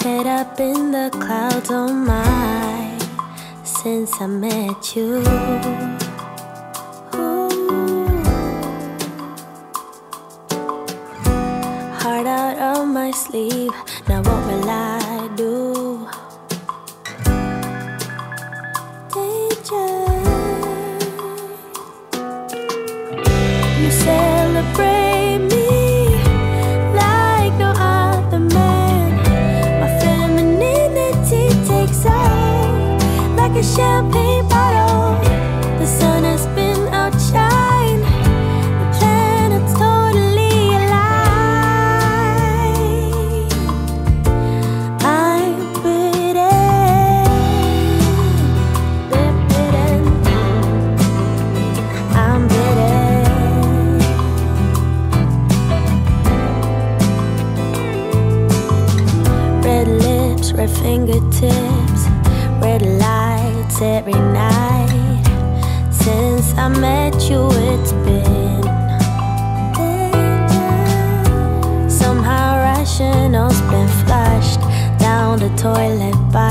Head up in the clouds, oh my, since I met you. Ooh. Heart out of my sleeve, now what will I do? DJ, you celebrate Red lips, red fingertips, red lights every night. Since I met you, it's been somehow rational's been flushed down the toilet by